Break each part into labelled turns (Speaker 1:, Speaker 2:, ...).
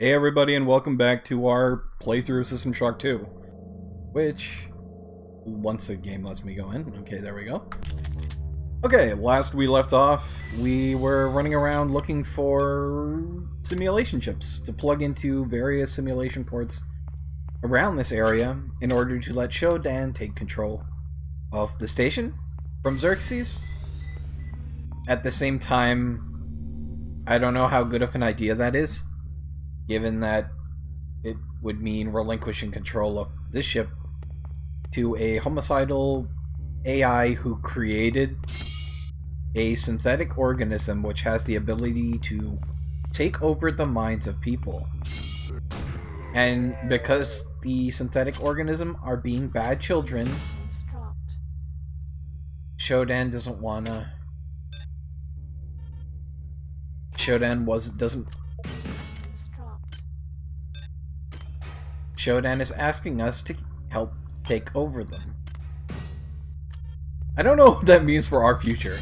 Speaker 1: Hey everybody and welcome back to our playthrough of System Shock 2. Which, once the game lets me go in. Okay, there we go. Okay, last we left off, we were running around looking for simulation chips to plug into various simulation ports around this area in order to let Shodan take control of the station from Xerxes. At the same time, I don't know how good of an idea that is given that it would mean relinquishing control of this ship to a homicidal AI who created a synthetic organism which has the ability to take over the minds of people. And because the synthetic organism are being bad children, Shodan doesn't wanna Shodan was doesn't Shodan is asking us to help take over them. I don't know what that means for our future.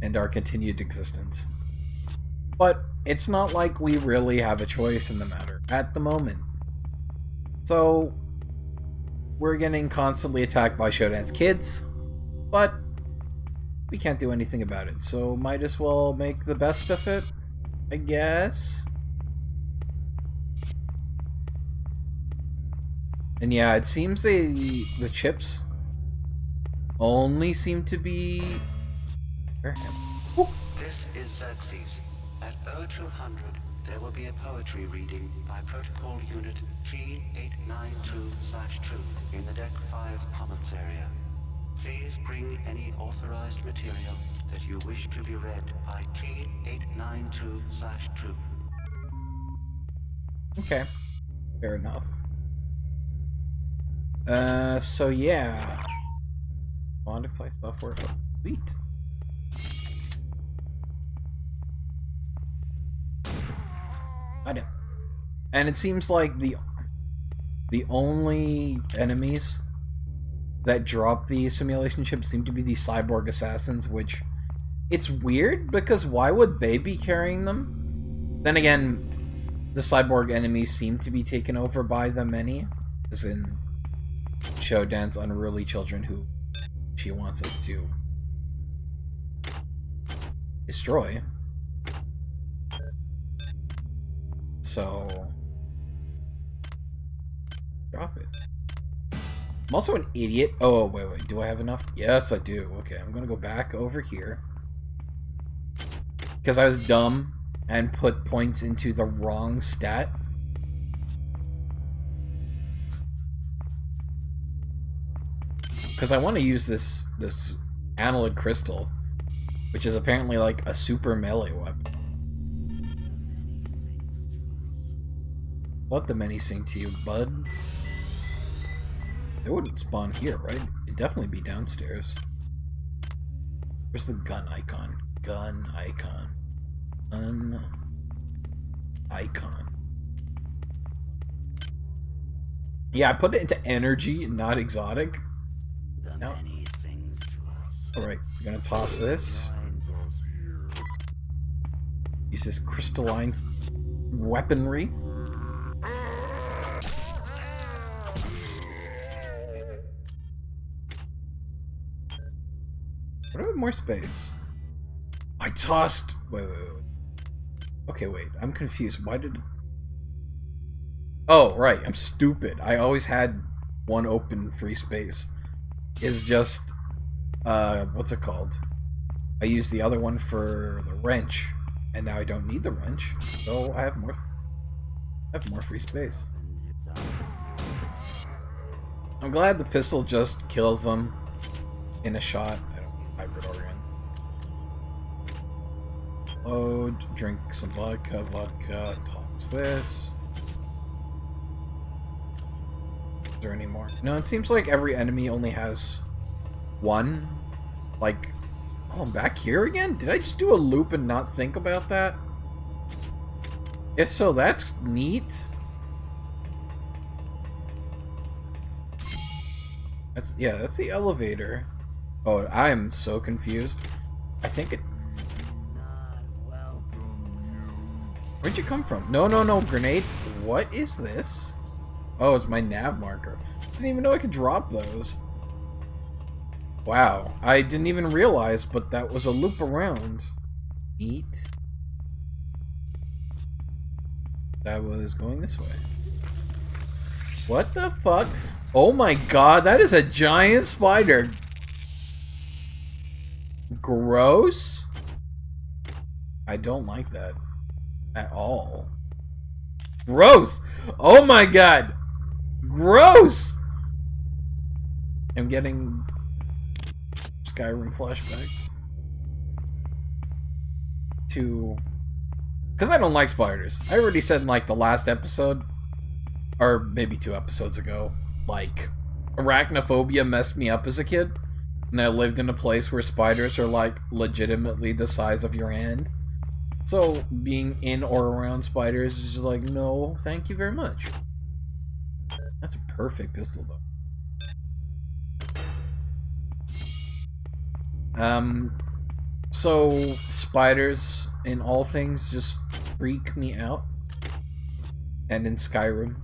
Speaker 1: And our continued existence. But it's not like we really have a choice in the matter at the moment. So, we're getting constantly attacked by Shodan's kids, but we can't do anything about it, so might as well make the best of it, I guess? And yeah, it seems they the chips only seem to be.
Speaker 2: This is Xerxes. At 0200, there will be a poetry reading by Protocol Unit 3892-2 in the Deck 5 Commons area. Please bring any authorized material that you wish to be read by T892-2.
Speaker 1: Okay, fair enough. Uh, so yeah. Modify software. Oh, sweet. I know. And it seems like the the only enemies that drop the simulation chips seem to be the cyborg assassins, which it's weird because why would they be carrying them? Then again, the cyborg enemies seem to be taken over by the many, as in Shodan's unruly children who she wants us to destroy. So, drop it. I'm also an idiot. Oh, oh wait, wait. Do I have enough? Yes, I do. Okay, I'm to go back over here. Because I was dumb and put points into the wrong stat. Because I want to use this this analog crystal, which is apparently like a super melee weapon. What the many sing to you, bud? It wouldn't spawn here, right? It'd definitely be downstairs. Where's the gun icon? Gun icon. Gun icon. Yeah, I put it into energy, not exotic. No. Alright, we're gonna toss this. Use this crystalline weaponry. What about more space? I tossed... Wait, wait, wait. Okay, wait. I'm confused. Why did... Oh, right. I'm stupid. I always had one open free space is just uh what's it called? I used the other one for the wrench, and now I don't need the wrench, so I have more I have more free space. I'm glad the pistol just kills them in a shot. I don't need hybrid organ. Load, drink some vodka, vodka, toss this. There any more? No, it seems like every enemy only has one. Like, oh, I'm back here again? Did I just do a loop and not think about that? If so, that's neat. That's, yeah, that's the elevator. Oh, I am so confused. I think it... Where'd you come from? No, no, no, grenade. What is this? Oh, it's my nav marker. Didn't even know I could drop those. Wow, I didn't even realize, but that was a loop around. Eat. That was going this way. What the fuck? Oh my god, that is a giant spider. Gross? I don't like that. At all. Gross! Oh my god! Gross! I'm getting Skyrim flashbacks. To... Because I don't like spiders. I already said in like the last episode, or maybe two episodes ago, like, arachnophobia messed me up as a kid. And I lived in a place where spiders are like legitimately the size of your hand. So being in or around spiders is just like, no, thank you very much. That's a perfect pistol though. Um, so spiders in all things just freak me out. And in Skyrim,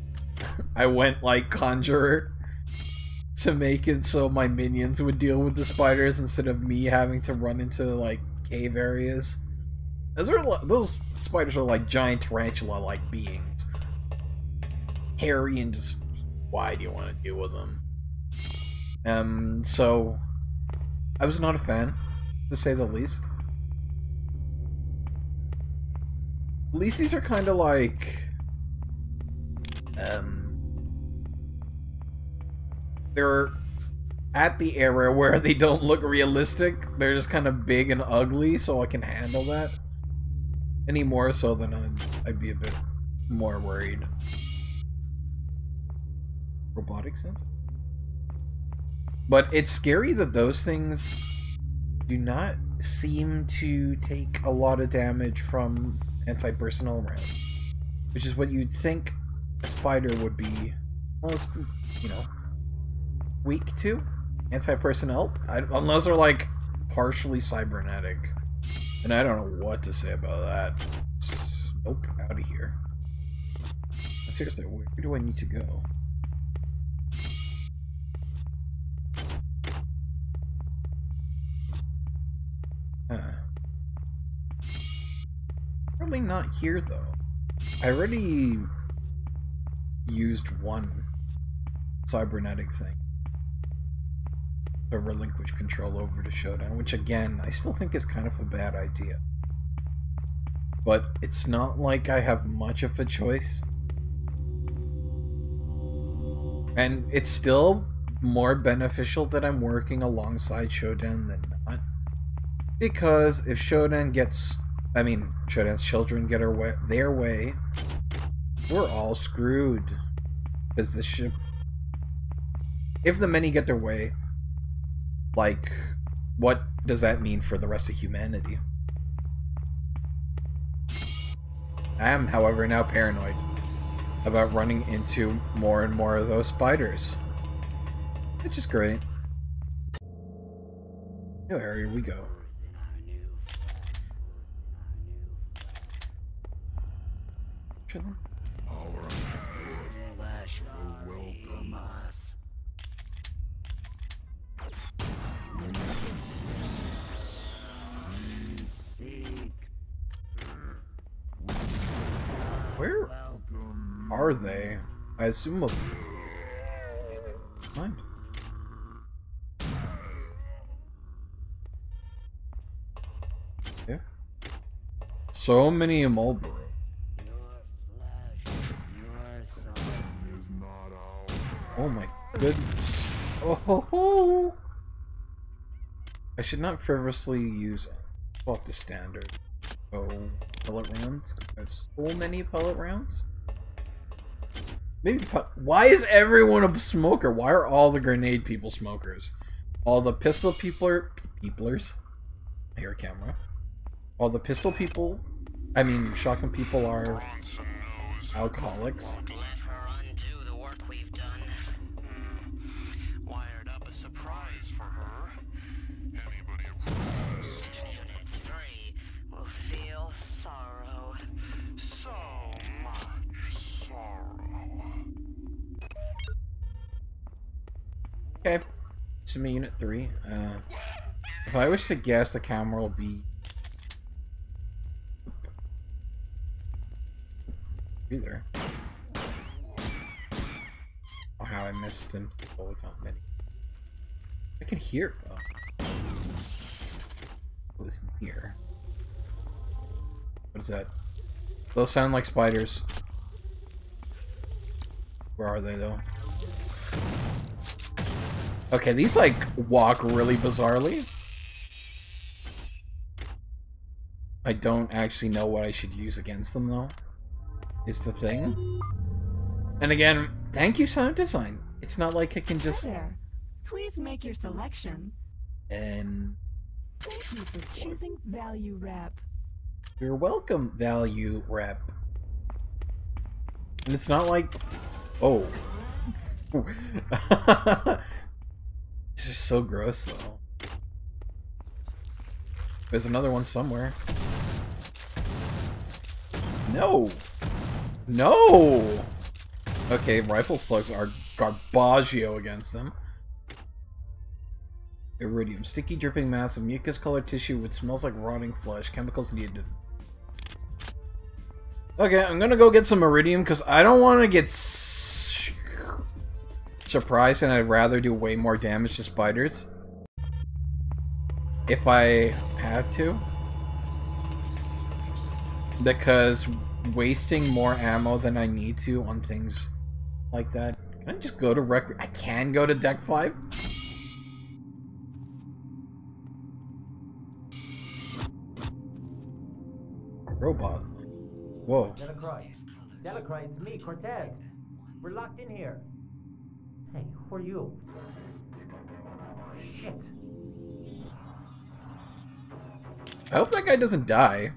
Speaker 1: I went like conjurer to make it so my minions would deal with the spiders instead of me having to run into like cave areas. Those are those spiders are like giant tarantula-like beings, hairy and just why do you want to deal with them? Um, so I was not a fan, to say the least. At least these are kind of like um they're at the era where they don't look realistic. They're just kind of big and ugly, so I can handle that. Any more so than I'd, I'd be a bit more worried. Robotic sense? But it's scary that those things do not seem to take a lot of damage from anti-personnel rounds. Which is what you'd think a spider would be almost, you know, weak to anti-personnel, unless they're like partially cybernetic. And I don't know what to say about that. Nope, out of here. Seriously, where do I need to go? Not here though. I already used one cybernetic thing to relinquish control over to Shodan, which again, I still think is kind of a bad idea. But it's not like I have much of a choice. And it's still more beneficial that I'm working alongside Shodan than not. Because if Shodan gets, I mean, Shodan's children get our way, their way, we're all screwed. Because the ship, if the many get their way, like, what does that mean for the rest of humanity? I am, however, now paranoid about running into more and more of those spiders. Which is great. New area we go. Chilling. Where are they? I assume. Fine. Yeah. So many Marlboro. Oh my goodness. Oh ho ho! I should not frivolously use swap the standard. Oh pellet rounds because I have so many pellet rounds. Maybe why is everyone a smoker? Why are all the grenade people smokers? All the pistol people are peoplers. Here, camera. All the pistol people, I mean, shotgun people are alcoholics. Okay. Simi Unit 3. Uh, if I wish to guess, the camera will be... Be there. Oh, how I missed him the whole time. I can hear it, though. It was near. What is that? Those sound like spiders. Where are they, though? Okay, these, like, walk really bizarrely. I don't actually know what I should use against them, though. Is the thing. And again, thank you, sound design. It's not like I can just...
Speaker 3: There. Please make your selection.
Speaker 1: And...
Speaker 3: Thank you for choosing Value Wrap.
Speaker 1: You're welcome, value rep. And it's not like... Oh. it's just so gross, though. There's another one somewhere. No! No! Okay, rifle slugs are garbaggio against them. Iridium. Sticky, dripping mass of mucus-colored tissue which smells like rotting flesh. Chemicals needed. Okay, I'm gonna go get some iridium because I don't want to get surprised and I'd rather do way more damage to spiders. If I had to. Because wasting more ammo than I need to on things like that. Can I just go to rec- I can go to deck 5? Robot. Whoa.
Speaker 4: Delacroix. Delacroix, it's me, Cortez. We're locked in here. Hey, who are you? Shit.
Speaker 1: I hope that guy doesn't die.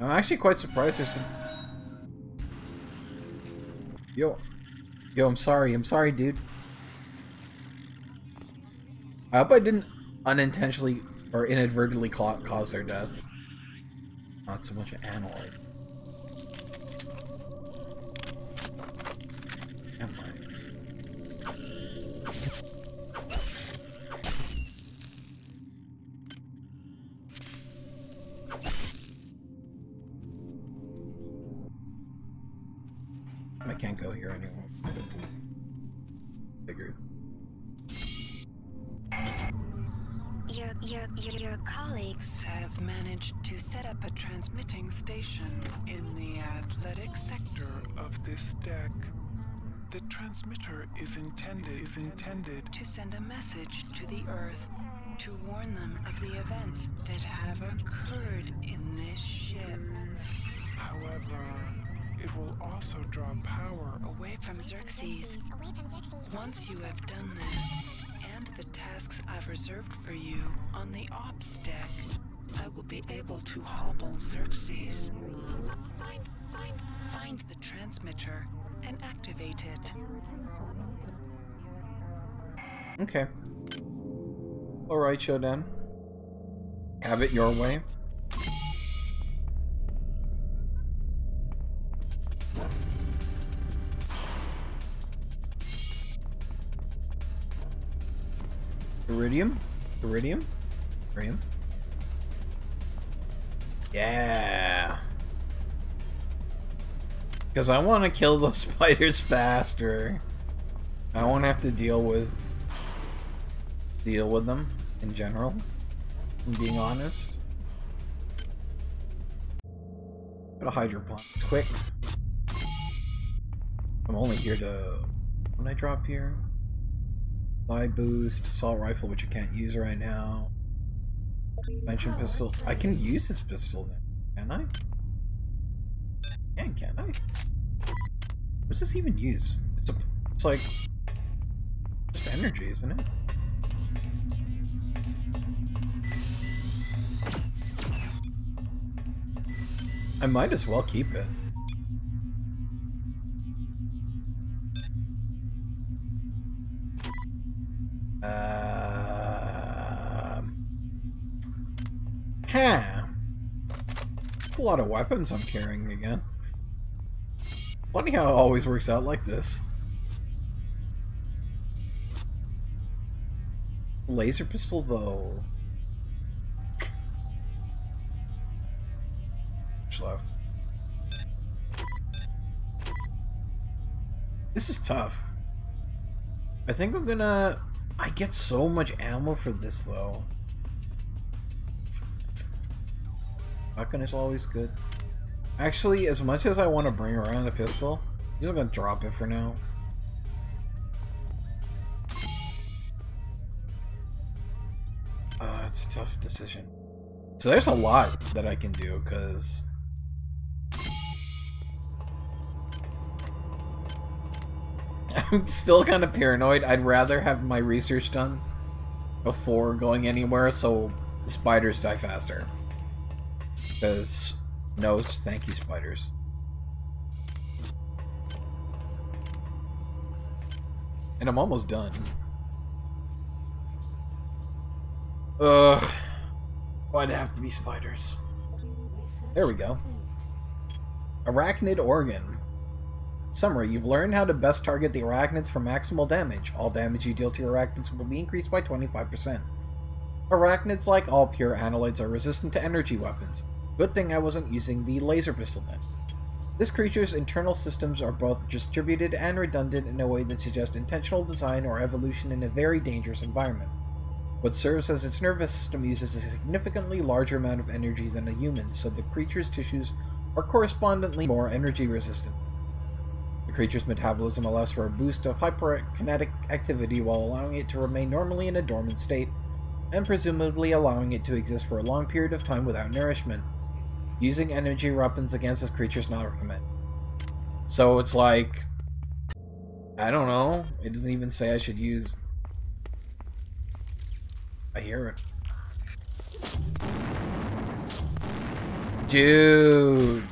Speaker 1: I'm actually quite surprised there's some... Yo. Yo, I'm sorry. I'm sorry, dude. I hope I didn't unintentionally or inadvertently cause their death. Not so much an analyte.
Speaker 5: Tasks I've reserved for you on the ops deck, I will be able to hobble Xerxes. Find, find, find the transmitter and activate it.
Speaker 1: Okay. Alright, Shodan. Have it your way. Iridium? Iridium? Iridium? Yeah! Because I want to kill those spiders faster. I won't have to deal with deal with them in general. I'm being honest. Got a hydroponic. Quick. I'm only here to. When I drop here, side boost, assault rifle, which I can't use right now. Mention pistol. I can use this pistol then, can I? Can can I? What's this even use? It's a. It's like just energy, isn't it? I might as well keep it. A lot of weapons I'm carrying again. Funny how it always works out like this. Laser pistol, though. Much left. This is tough. I think I'm gonna... I get so much ammo for this, though. Shotgun is always good. Actually, as much as I want to bring around a pistol, I'm just gonna drop it for now. Uh, it's a tough decision. So there's a lot that I can do, because... I'm still kind of paranoid. I'd rather have my research done before going anywhere so spiders die faster. Because, no, thank you, spiders. And I'm almost done. Ugh. Why'd it have to be spiders? There we go. Arachnid organ. Summary, you've learned how to best target the arachnids for maximal damage. All damage you deal to arachnids will be increased by 25%. Arachnids, like all pure annelids, are resistant to energy weapons. Good thing I wasn't using the laser pistol then. This creature's internal systems are both distributed and redundant in a way that suggests intentional design or evolution in a very dangerous environment. What serves as its nervous system uses a significantly larger amount of energy than a human, so the creature's tissues are correspondingly more energy resistant. The creature's metabolism allows for a boost of hyperkinetic activity while allowing it to remain normally in a dormant state, and presumably allowing it to exist for a long period of time without nourishment. Using energy weapons against this creature is not recommended. So it's like... I don't know. It doesn't even say I should use... I hear it. Dude!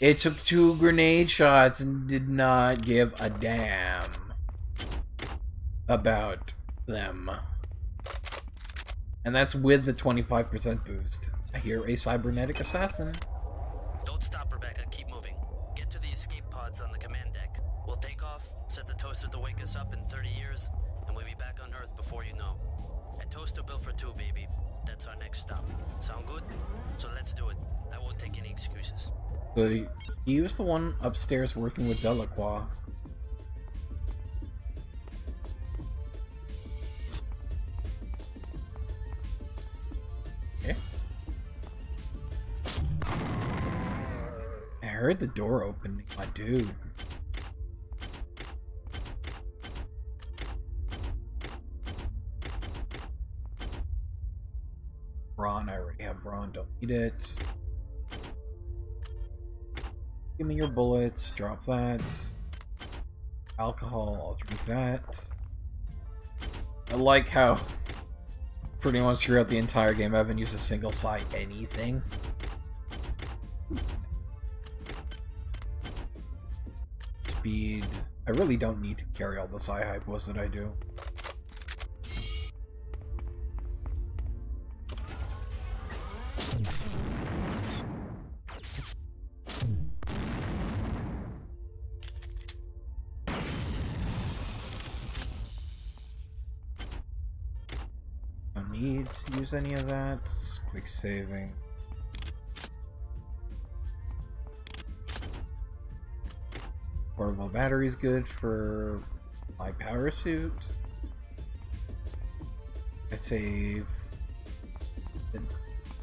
Speaker 1: It took two grenade shots and did not give a damn about them. And that's with the 25% boost. Hear a cybernetic assassin.
Speaker 6: Don't stop, Rebecca. Keep moving. Get to the escape pods on the command deck. We'll take off, set the toaster to wake us up in 30 years, and we'll be back on Earth before you know. A toaster built for two, baby. That's our next stop. Sound good? So let's do it. I won't take any excuses.
Speaker 1: So he was the one upstairs working with Delacroix. The door open. I do. Brawn, I already have Brawn, don't need it. Give me your bullets, drop that. Alcohol, I'll drink that. I like how pretty much throughout the entire game I haven't used a single psi anything. Speed. I really don't need to carry all the psi hypos that I do. Don't need to use any of that. Quick saving. Portable battery is good for my power suit. It's a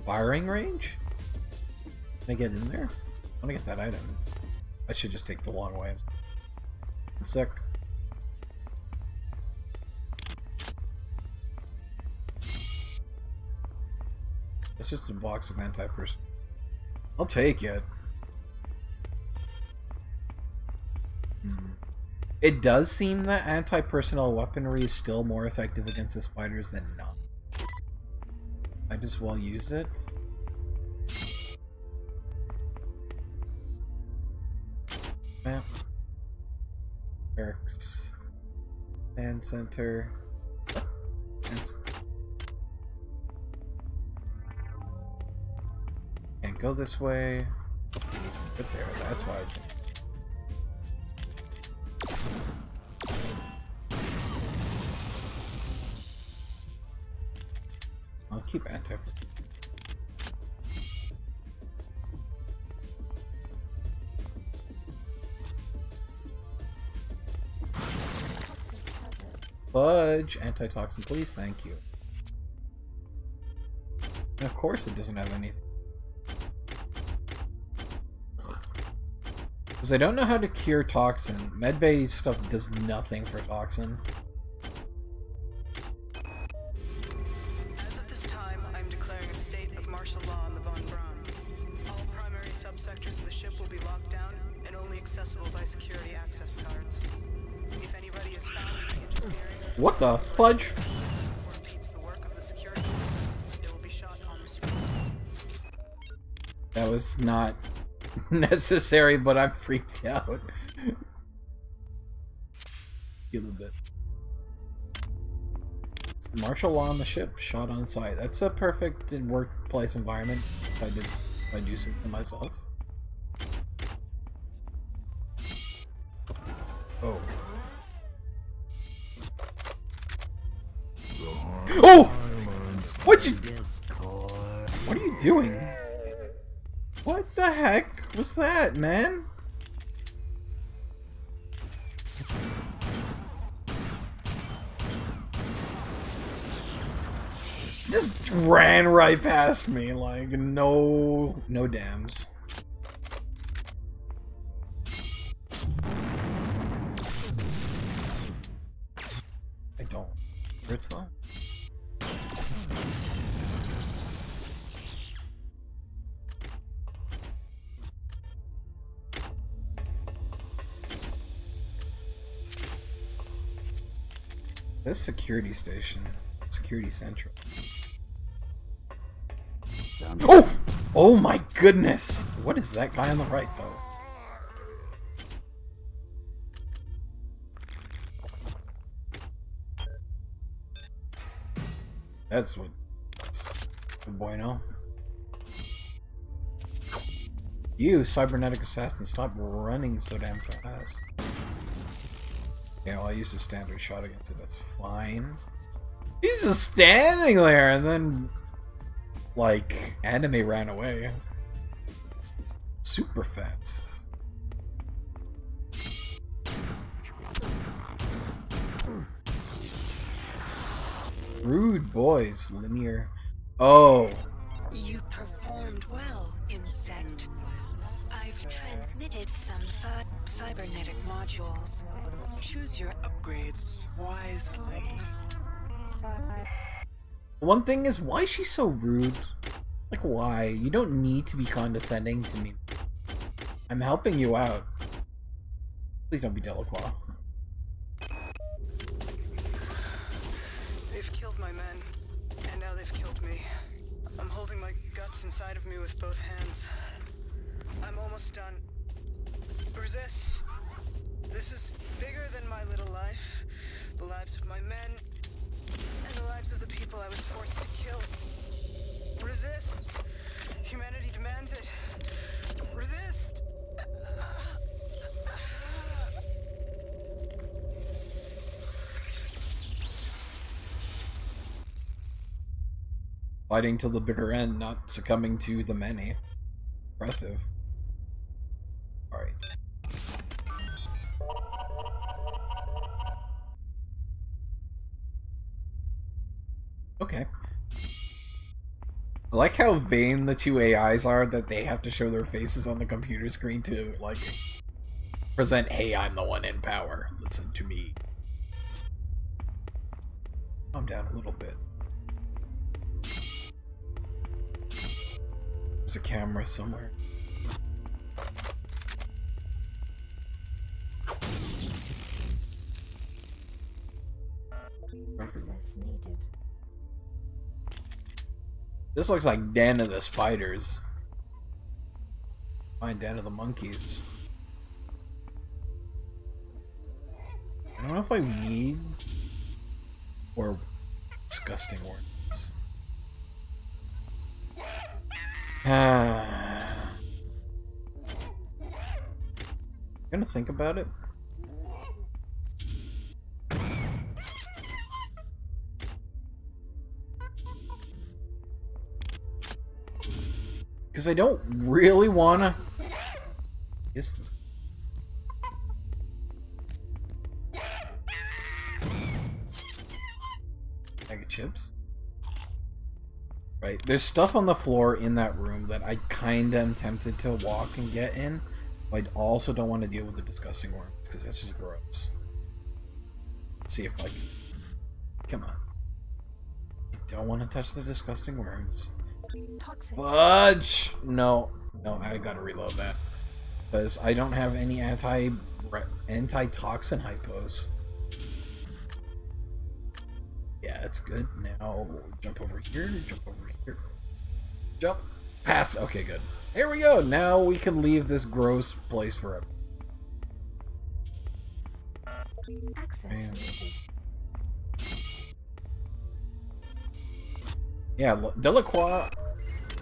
Speaker 1: firing range. Can I get in there? I want to get that item. I should just take the long way. Sec. It's just a box of anti-person. I'll take it. It does seem that anti-personnel weaponry is still more effective against the spiders than not. I just well use it. Map. Barracks. And center. And Can't go this way. Put there, that's why I I'll keep anti. Fudge, antitoxin, please, thank you. And of course it doesn't have anything. Because I don't know how to cure toxin. Medbay stuff does nothing for toxin.
Speaker 5: Spot.
Speaker 1: That was not necessary, but I'm freaked out. a little bit. Martial law on the ship, shot on sight. That's a perfect workplace environment if I did if I do something myself. What you? What are you doing? What the heck was that, man? Just ran right past me, like no, no dams. I don't. That? This security station, security central. Oh! Oh my goodness! What is that guy on the right, though? That's what. Good boy. You, cybernetic assassin, stop running so damn fast. Yeah, well, I used a standard shot against it. That's fine. He's just standing there, and then, like, anime ran away. Super fat. Rude boys, linear. Oh,
Speaker 7: You performed well, insect. I've transmitted some cy- cybernetic modules.
Speaker 5: Choose your upgrades wisely.
Speaker 1: One thing is, why is she so rude? Like, why? You don't need to be condescending to me. I'm helping you out. Please don't be Delacroix.
Speaker 5: They've killed my men, and now they've killed me. I'm holding my guts inside of me with both hands. Almost done. Resist. This is bigger than my little life. The lives of my men, and the lives of the people I was forced to kill. Resist. Humanity demands it. Resist.
Speaker 1: Fighting till the bitter end, not succumbing to the many. Impressive. Alright. Okay. I like how vain the two AIs are that they have to show their faces on the computer screen to, like, present, hey, I'm the one in power. Listen to me. Calm down a little bit. There's a camera somewhere. This looks like Den of the Spiders. Find Den of the Monkeys. I don't know if I need or disgusting words. Ah. gonna think about it. Because I don't really want to... Is this... Bag of chips? Right, there's stuff on the floor in that room that I kinda am tempted to walk and get in, but I also don't want to deal with the disgusting worms, because that's just gross. Let's see if I can... Come on. I don't want to touch the disgusting worms.
Speaker 3: Toxic.
Speaker 1: Fudge! No, no, I gotta reload that. Because I don't have any anti anti-toxin hypos. Yeah, it's good. Now jump over here, jump over here. Jump past okay good. Here we go. Now we can leave this gross place forever.
Speaker 3: Access.
Speaker 1: Man. Yeah, Delacroix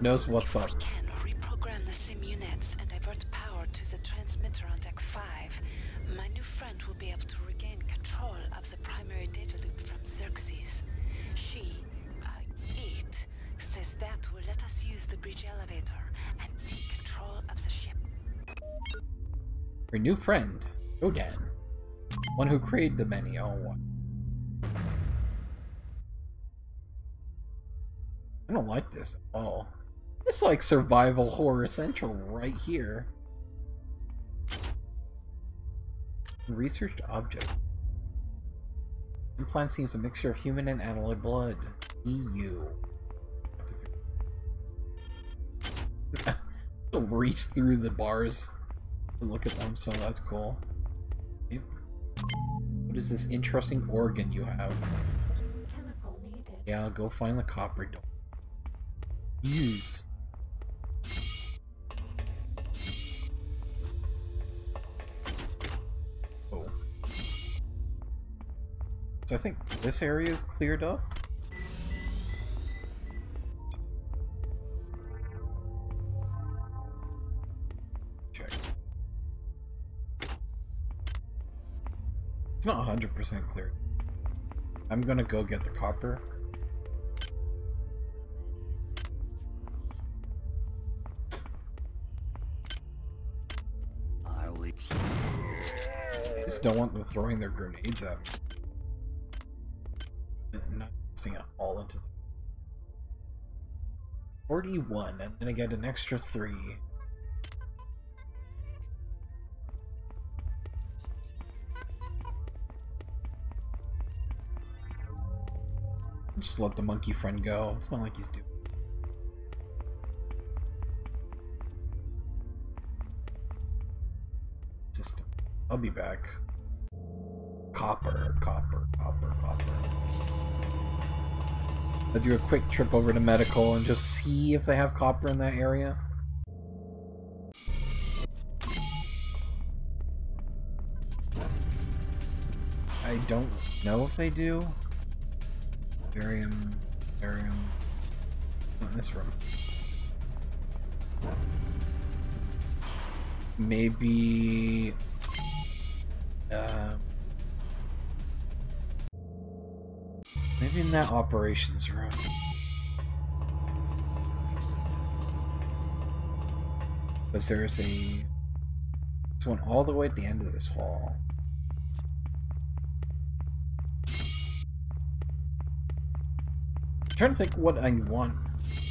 Speaker 1: knows what's up.
Speaker 7: Can reprogram the sim units and divert power to the transmitter on deck 5. My new friend will be able to regain control of the primary data loop from Xerxes. She, uh, it, says that will let us use the bridge elevator and take control of the ship.
Speaker 1: Your new friend, Shodan. One who created the many. Oh, I don't like this at all. It's like survival horror central right here. Researched object. Implant seems a mixture of human and alloy blood. EU. Reach through the bars to look at them, so that's cool. Yep. What is this interesting organ you have?
Speaker 3: Chemical needed.
Speaker 1: Yeah, I'll go find the copper. Don't use. Oh. So I think this area is cleared up. Check. It's not 100% cleared. I'm gonna go get the copper. Just don't want them throwing their grenades at me. Not it all into the 41, and then I get an extra 3. Just let the monkey friend go. It's not like he's doing. System. I'll be back. Copper, copper, copper, copper. I'll do a quick trip over to medical and just see if they have copper in that area. I don't know if they do. Barium, barium. Not in this room. Maybe. Uh, maybe in that operations room. Because there's a. This one all the way at the end of this hall. I'm trying to think what I want.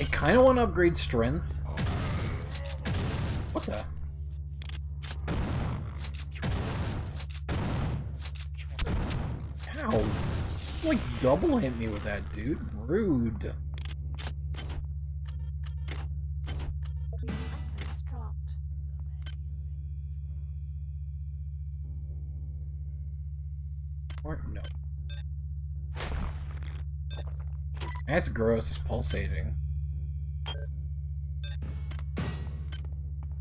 Speaker 1: I kind of want to upgrade strength. What the? Ow. Like double hit me with that, dude. Rude. Or no. That's gross. It's pulsating.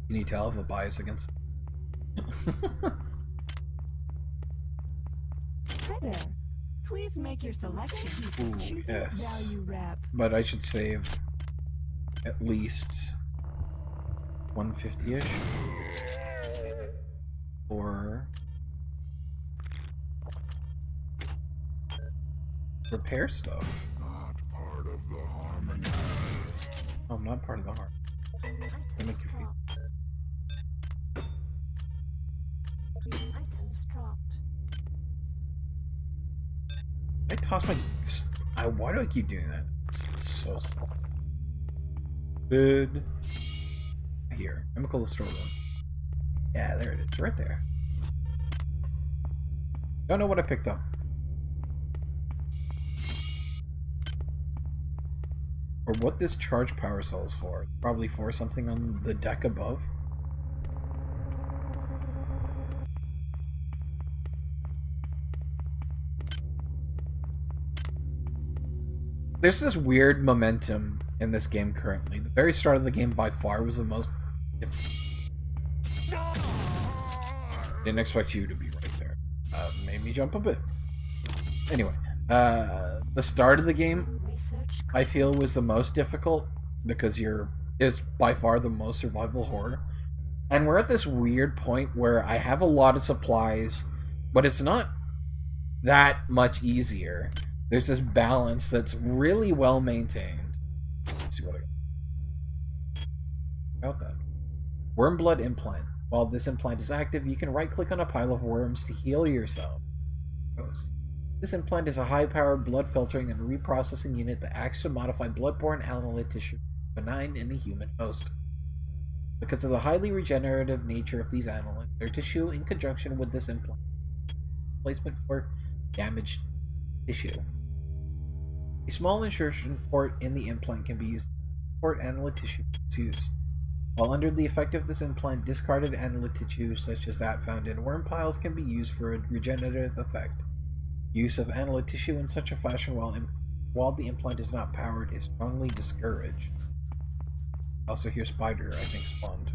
Speaker 1: Can you tell if a bias against?
Speaker 3: Hi there. Please make your selection.
Speaker 1: Ooh,
Speaker 3: Choosing
Speaker 1: yes.
Speaker 3: value wrap.
Speaker 1: but I should save at least 150-ish or repair stuff.
Speaker 8: Not part of the harmony.
Speaker 1: Oh, I'm not part of the harm. I toss my. I, why do I keep doing that? It's so. Good. Here, chemical store room. Yeah, there it is, right there. Don't know what I picked up. Or what this charge power cell is for. Probably for something on the deck above. There's this weird momentum in this game currently. The very start of the game by far was the most Didn't expect you to be right there. Uh, made me jump a bit. Anyway, uh, the start of the game I feel was the most difficult because you're is by far the most survival horror. And we're at this weird point where I have a lot of supplies, but it's not that much easier. There's this balance that's really well maintained. Let's see what I got. About that. Worm blood implant. While this implant is active, you can right click on a pile of worms to heal yourself. This implant is a high powered blood filtering and reprocessing unit that acts to modify blood-borne annelid tissue benign in a human host. Because of the highly regenerative nature of these annelids, their tissue, in conjunction with this implant, placement for damaged tissue. A small insertion port in the implant can be used to support annelid tissue use. While under the effect of this implant, discarded annelid tissue, such as that found in worm piles, can be used for a regenerative effect. Use of annelid tissue in such a fashion while, while the implant is not powered is strongly discouraged. Also, here Spider, I think, spawned.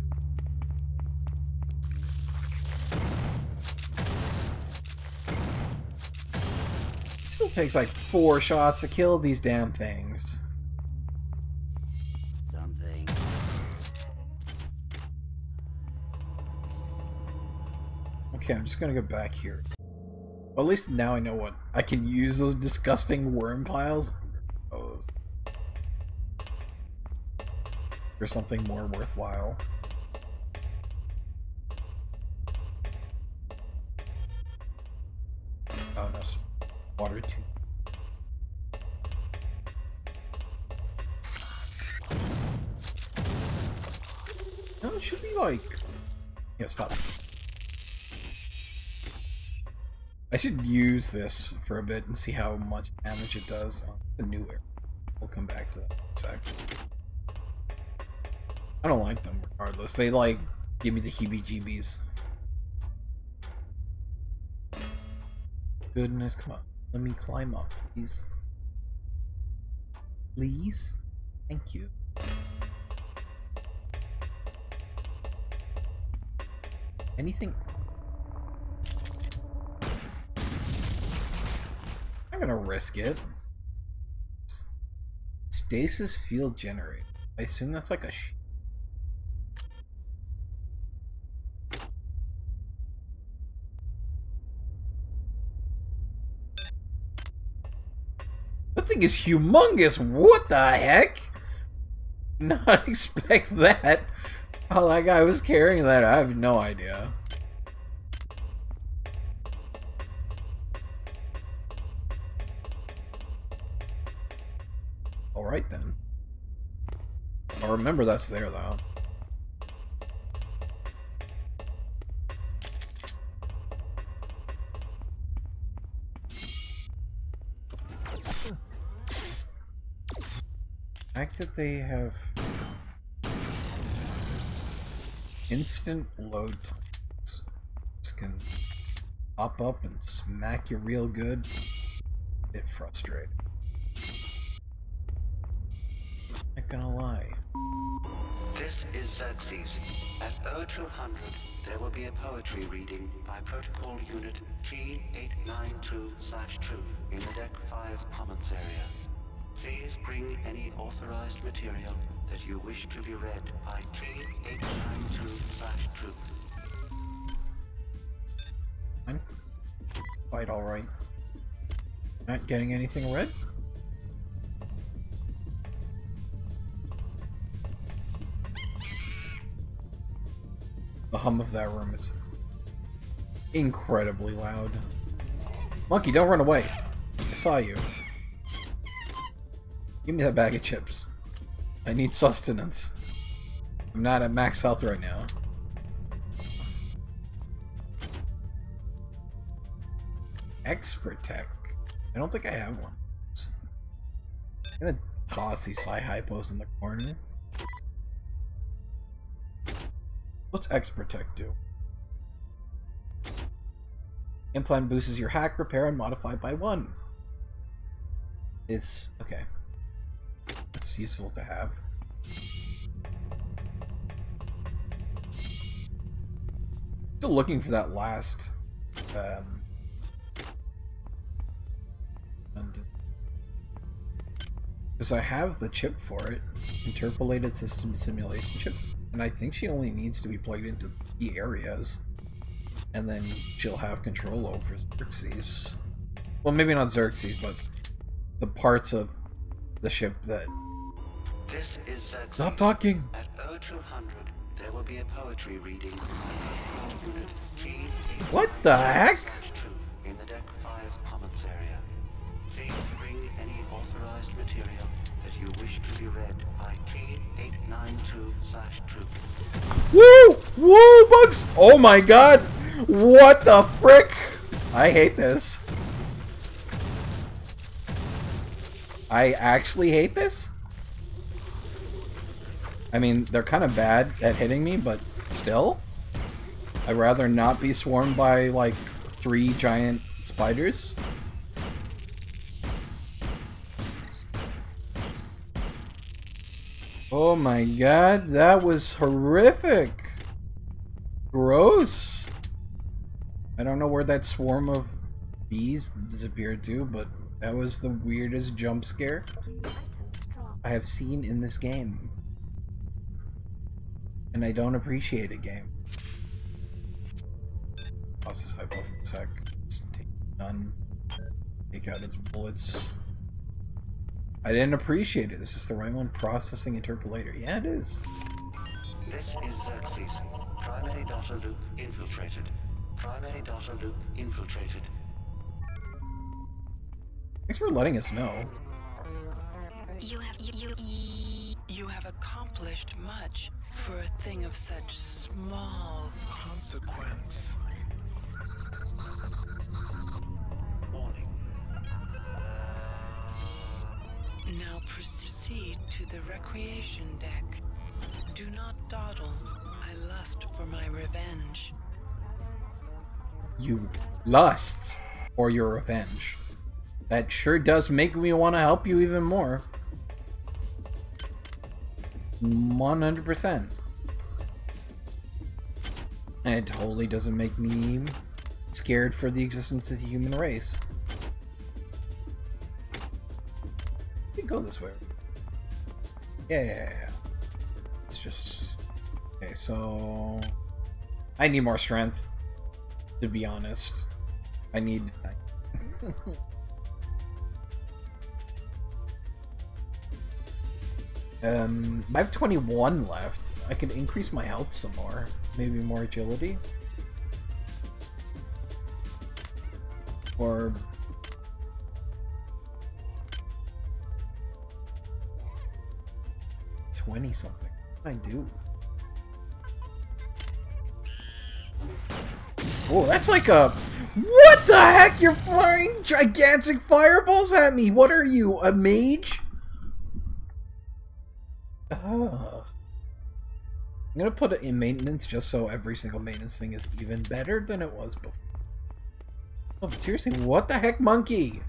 Speaker 1: Still takes like four shots to kill these damn things.
Speaker 2: Something.
Speaker 1: Okay, I'm just gonna go back here. Well, at least now I know what I can use those disgusting worm piles. For something more worthwhile. Yeah, stop. I should use this for a bit and see how much damage it does on the new area. We'll come back to that in a sec. I don't like them regardless. They like give me the heebie-jeebies. Goodness, come on. Let me climb up, please. Please? Thank you. Anything I'm gonna risk it. Stasis field generator. I assume that's like a That thing is humongous. What the heck? Not expect that. How that guy was carrying that, I have no idea. Alright then. I'll remember that's there though. Fact that they have instant load times just can pop up and smack you real good. Bit frustrating. Not gonna lie.
Speaker 2: This is Xerxes. At 0200, there will be a poetry reading by Protocol Unit G892-2 in the Deck 5 Commons area. Please bring any authorized material that you wish to be read by T892-2.
Speaker 1: I'm quite alright. Not getting anything read? The hum of that room is incredibly loud. Monkey, don't run away. I saw you. Give me that bag of chips. I need sustenance. I'm not at max health right now. ExperTech. I don't think I have one. I'm gonna toss these Psi Hypos in the corner. What's ExperTech do? Implant boosts your hack, repair, and modify by one. It's okay. It's useful to have. Still looking for that last um, because I have the chip for it, interpolated system simulation chip, and I think she only needs to be plugged into the areas, and then she'll have control over Xerxes. Well, maybe not Xerxes, but the parts of the ship that.
Speaker 2: This is Xerxes.
Speaker 1: Stop talking.
Speaker 2: At 0200, there will be a poetry reading by Unit G.
Speaker 1: What the heck?
Speaker 2: In the Deck 5 Commons area. Please bring any authorized material that you wish to be read by T892 slash true.
Speaker 1: Woo! Woo, bugs! Oh my god! What the frick? I hate this. I actually hate this? I mean, they're kind of bad at hitting me, but still? I'd rather not be swarmed by, like, three giant spiders. Oh my god, that was horrific. Gross. I don't know where that swarm of bees disappeared to, but that was the weirdest jump scare I have seen in this game. And I don't appreciate it, game. Pause this hypo for a sec. Just take gun. Take out its bullets. I didn't appreciate it. Is this the right one? Processing interpolator. Yeah, it is.
Speaker 2: This is Xerxes. Primary data loop infiltrated. Primary data loop infiltrated.
Speaker 1: Thanks for letting us know.
Speaker 7: You have you, you
Speaker 5: You have accomplished much for a thing of such small consequence.
Speaker 2: Warning.
Speaker 5: Now proceed to the recreation deck. Do not dawdle. I lust for my revenge.
Speaker 1: You lust for your revenge. That sure does make me want to help you even more. 100%. And it totally doesn't make me scared for the existence of the human race. Can go this way. Yeah. It's just... Okay, so... I need more strength, to be honest. I need... Um, I have 21 left. I could increase my health some more. Maybe more agility. Or... Twenty something. I do. Oh, that's like a. What the heck? You're firing gigantic fireballs at me. What are you, a mage? I'm gonna put it in maintenance just so every single maintenance thing is even better than it was before. Oh, seriously, what the heck, monkey?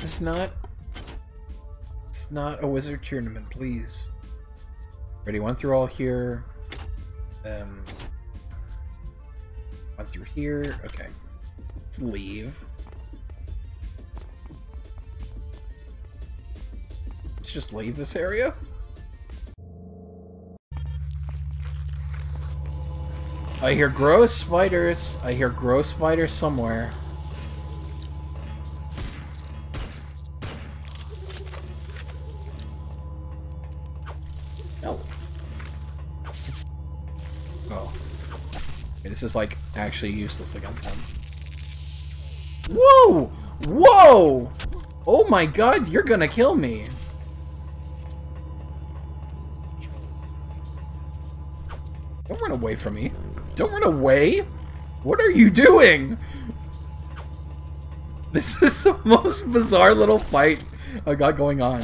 Speaker 1: It's not. It's not a wizard tournament, please. Ready? One through all here. Um. One through here. Okay. Let's leave. Let's just leave this area. I hear gross spiders. I hear gross spiders somewhere. No. Oh. Okay, this is like actually useless against them. Whoa! Whoa! Oh my god, you're gonna kill me. Don't run away from me. Don't run away! What are you doing? This is the most bizarre little fight I got going on.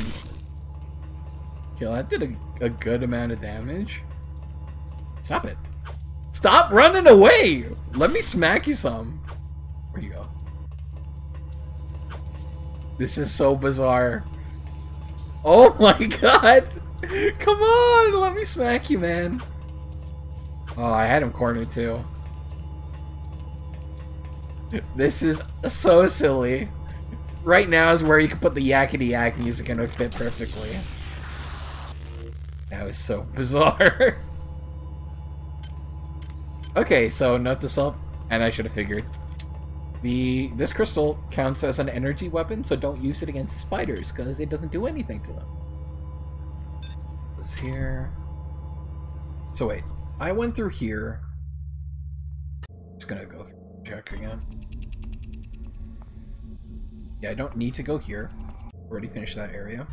Speaker 1: Okay, that did a, a good amount of damage. Stop it. Stop running away! Let me smack you some. Where'd you go? This is so bizarre. Oh my god! Come on! Let me smack you, man. Oh, I had him cornered too. This is so silly. Right now is where you can put the yakety yak music and it would fit perfectly. That was so bizarre. okay, so note to self, and I should have figured. The this crystal counts as an energy weapon, so don't use it against spiders because it doesn't do anything to them. This here. So wait, I went through here. Just gonna go through check again. Yeah, I don't need to go here. Already finished that area.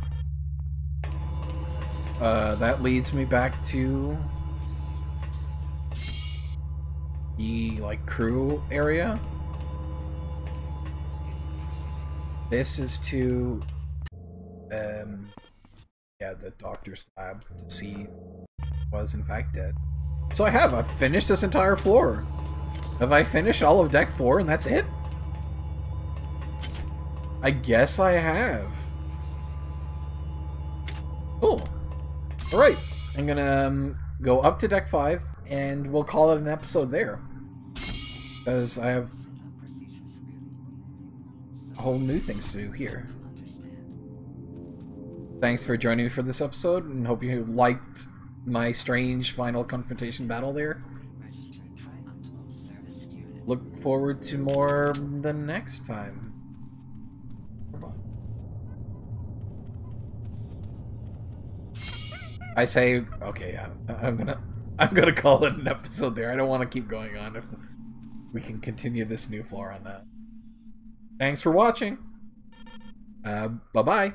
Speaker 1: Uh, that leads me back to the like crew area. This is to um yeah, the doctor's lab to see was in fact dead. So I have, I've finished this entire floor. Have I finished all of deck four and that's it? I guess I have. Cool. Alright, I'm gonna um, go up to deck 5, and we'll call it an episode there. Because I have a whole new things to do here. Thanks for joining me for this episode, and hope you liked my strange final confrontation battle there. Look forward to more the next time. I say, okay, yeah, I'm gonna, I'm gonna call it an episode there. I don't want to keep going on if we can continue this new floor on that. Thanks for watching. Uh, bye bye.